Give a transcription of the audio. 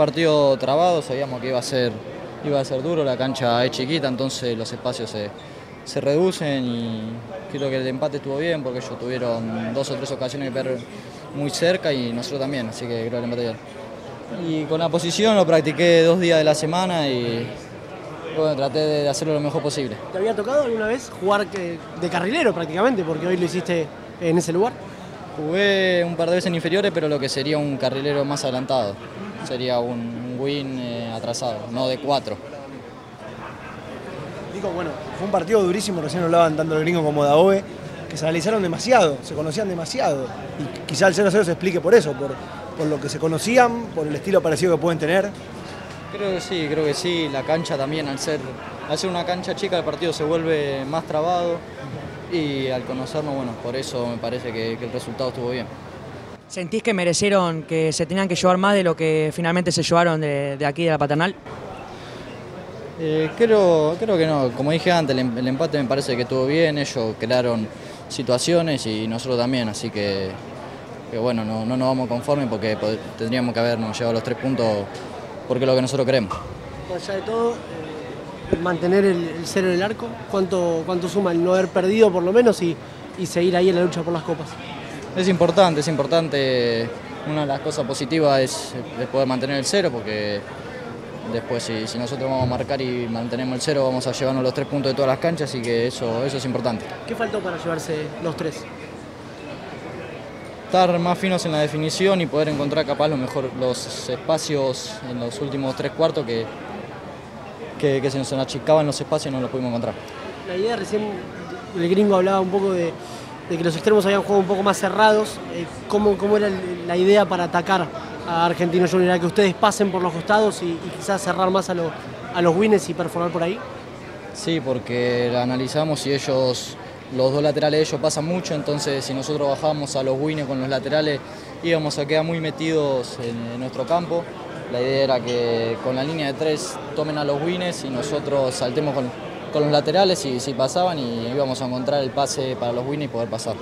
partido trabado, sabíamos que iba a ser, iba a ser duro, la cancha es chiquita, entonces los espacios se, se reducen y creo que el empate estuvo bien porque ellos tuvieron dos o tres ocasiones de ver muy cerca y nosotros también, así que creo que el empate bien. Y con la posición lo practiqué dos días de la semana y bueno, traté de hacerlo lo mejor posible. ¿Te había tocado alguna vez jugar de carrilero prácticamente? Porque hoy lo hiciste en ese lugar. Jugué un par de veces en inferiores, pero lo que sería un carrilero más adelantado. Sería un, win eh, atrasado, no de cuatro. Digo, bueno, fue un partido durísimo, recién hablaban tanto el gringo como Daoe, que se analizaron demasiado, se conocían demasiado. Y quizá el 0-0 se explique por eso, por, por lo que se conocían, por el estilo parecido que pueden tener. Creo que sí, creo que sí. La cancha también, al ser, al ser una cancha chica, el partido se vuelve más trabado. Y al conocernos, bueno, por eso me parece que, que el resultado estuvo bien. ¿Sentís que merecieron que se tenían que llevar más de lo que finalmente se llevaron de, de aquí de la paternal? Eh, creo, creo que no, como dije antes, el, em- el empate me parece que estuvo bien, ellos crearon situaciones y nosotros también, así que, que bueno, no, no nos vamos conformes porque tendríamos que habernos llevado los tres puntos porque es lo que nosotros queremos. Más allá de todo, eh, mantener el, el cero en el arco, ¿cuánto, cuánto suma el no haber perdido por lo menos y, y seguir ahí en la lucha por las copas? Es importante, es importante, una de las cosas positivas es, poder mantener el cero porque después si, si nosotros vamos a marcar y mantenemos el cero vamos a llevarnos los tres puntos de todas las canchas, así que eso, eso es importante. ¿Qué faltó para llevarse los tres? estar más finos en la definición y poder encontrar capaz lo mejor los espacios en los últimos tres cuartos que, que, que se nos achicaban los espacios y no los pudimos encontrar. La idea recién, el gringo hablaba un poco de, de que los extremos habían jugado un poco más cerrados. Eh, ¿cómo, ¿Cómo era la idea para atacar a Argentino Junior? ¿Era que ustedes pasen por los costados y, quizás cerrar más a, lo- a los wins y perforar por ahí? Sí, porque analizamos y ellos, los dos laterales de ellos pasan mucho, entonces si nosotros bajamos a los wines con los laterales íbamos a quedar muy metidos en, nuestro campo. La idea era que con la línea de tres tomen a los wines y nosotros saltemos con, con los laterales y si pasaban y íbamos a encontrar el pase para los wines y poder pasar.